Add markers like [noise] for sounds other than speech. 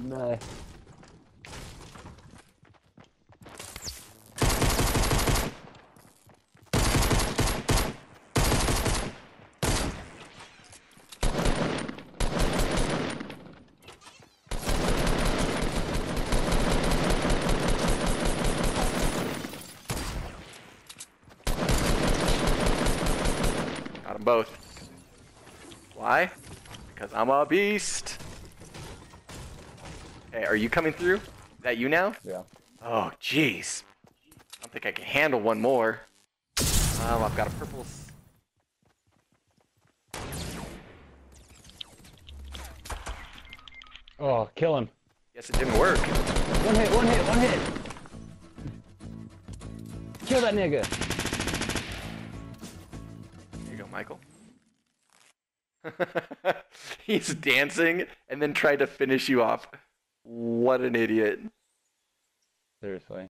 No. Got them both. Why? Because I'm a beast. Hey, are you coming through? Is that you now? Yeah. Oh, jeez. I don't think I can handle one more. Um, I've got a purple. Oh, kill him. Guess it didn't work. One hit, one hit, one hit. Kill that nigga. Here you go, Michael. [laughs] He's dancing and then tried to finish you off. What an idiot. Seriously.